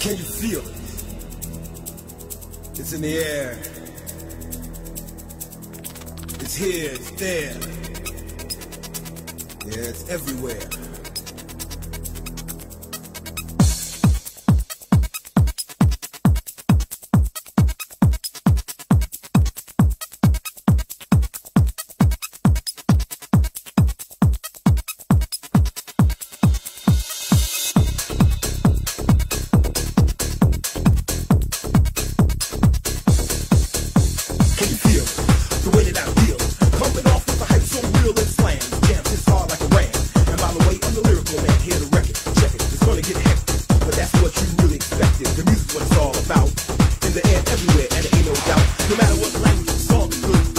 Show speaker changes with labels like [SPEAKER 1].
[SPEAKER 1] Can you feel it? It's in the air. It's here, it's there. Yeah, it's everywhere. you really expected. The music what it's all about. In the air everywhere, and it ain't no doubt. No matter what the language, it's all good.